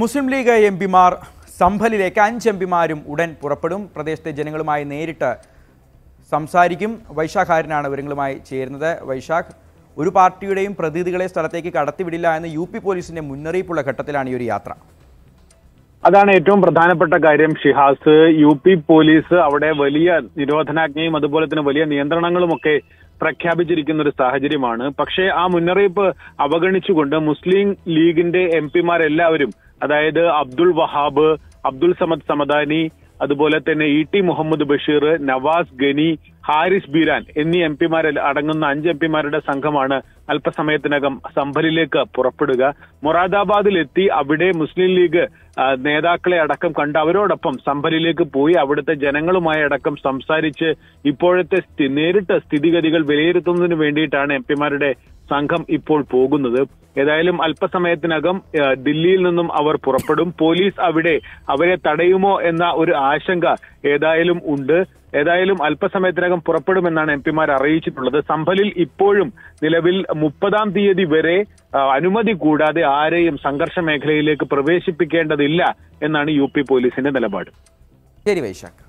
മുസ്ലിം league M പിമാർ സംഭലിലേക്ക് അഞ്ച് M പിമാരും ഉടൻ പുറപ്പെടും. പ്രദേശത്തെ ജനങ്ങളുമായി നേരിട്ട് സംസാരിക്കും. വൈശാഖ് ആര്യനാണ് വിവരങ്ങളുമായി ചേരുന്നത്? വൈശാഖ് ഒരു പാർട്ടിയുടെയും പ്രതിനിധികളെ സ്ഥലത്തേക്ക് കടത്തിവിടില്ല എന്ന് യു പി പോലീസിന്റെ മുന്നറിയിപ്പുള്ള ഘട്ടത്തിലാണ് ഈ ഒരു യാത്ര. അതാണ് ഏറ്റവും പ്രധാനപ്പെട്ട കാര്യം ഷിഹാസ്. യു പി പോലീസ് അവിടെ വലിയ നിരോധനാജ്ഞയും അതുപോലെ തന്നെ വലിയ നിയന്ത്രണങ്ങളുമൊക്കെ പ്രഖ്യാപിച്ചിരിക്കുന്ന ഒരു സാഹചര്യമാണ്. പക്ഷേ ആ മുന്നറിയിപ്പ് അവഗണിച്ചുകൊണ്ട് മുസ്ലിം ലീഗിന്റെ എം പിമാരെല്ലാവരും അതായത് അബ്ദുൾ വഹാബ് അബ്ദുൾ സമദ് സമദാനി അതുപോലെ തന്നെ ഇ ടി മുഹമ്മദ് ബഷീർ നവാസ് ഗനി ഹാരിസ് ബീരാൻ എന്നീ എം പിമാരിൽ അടങ്ങുന്ന അഞ്ച് എം പിമാരുടെ സംഘമാണ് അല്പസമയത്തിനകം സംഭലിലേക്ക് പുറപ്പെടുക. മൊറാദാബാദിൽ എത്തി അവിടെ മുസ്ലിം ലീഗ് നേതാക്കളെ അടക്കം കണ്ട് അവരോടൊപ്പം സംഭലിലേക്ക് പോയി അവിടുത്തെ ജനങ്ങളുമായി അടക്കം സംസാരിച്ച് ഇപ്പോഴത്തെ നേരിട്ട് സ്ഥിതിഗതികൾ വിലയിരുത്തുന്നതിന് വേണ്ടിയിട്ടാണ് എം പിമാരുടെ സംഘം ഇപ്പോൾ പോകുന്നത്. ഏതായാലും അല്പസമയത്തിനകം ദില്ലിയിൽ നിന്നും അവർ പുറപ്പെടും. പോലീസ് അവിടെ അവരെ തടയുമോ എന്ന ഒരു ആശങ്ക ഏതായാലും ഉണ്ട്. ഏതായാലും അല്പസമയത്തിനകം പുറപ്പെടുമെന്നാണ് എം പിമാർ അറിയിച്ചിട്ടുള്ളത്. സംഭലിൽ ഇപ്പോഴും നിലവിൽ മുപ്പതാം തീയതി വരെ അനുമതി കൂടാതെ ആരെയും സംഘർഷ മേഖലയിലേക്ക് പ്രവേശിപ്പിക്കേണ്ടതില്ല എന്നാണ് യു പി പോലീസിന്റെ നിലപാട്. ശരി വൈശാഖ്.